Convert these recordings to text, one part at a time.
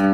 は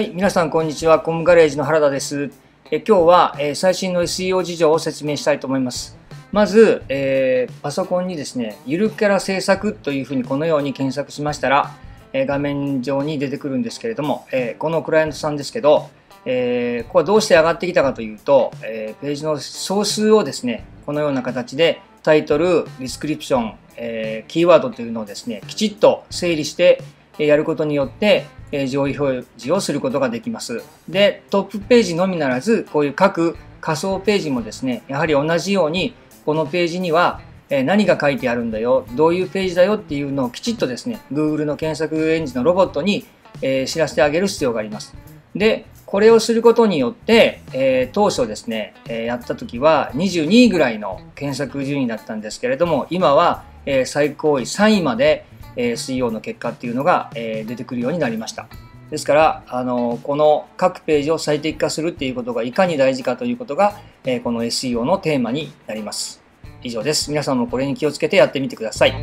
い、皆さんこんにちは。コムガレージの原田です。え今日は、え最新の SEO 事情を説明したいと思います。まず、えー、パソコンにですね、ゆるキャラ制作というふうにこのように検索しましたら、え、画面上に出てくるんですけれども、え、このクライアントさんですけど、えここはどうして上がってきたかというと、えページの総数をですね、このような形でタイトル、ディスクリプション、えキーワードというのをですね、きちっと整理してやることによって、え上位表示をすることができます。で、トップページのみならず、こういう各仮想ページもですね、やはり同じように、このページにはえ何が書いてあるんだよ、どういうページだよっていうのをきちっとですね、Google の検索エンジンのロボットに、え知らせてあげる必要があります。で、これをすることによって、えー、当初ですね、えー、やった時は22位ぐらいの検索順位だったんですけれども、今は、えー、最高位3位まで、え SEO の結果っていうのが、え出てくるようになりました。ですから、あの、この各ページを最適化するっていうことがいかに大事かということが、えこの SEO のテーマになります。以上です。皆さんもこれに気をつけてやってみてください。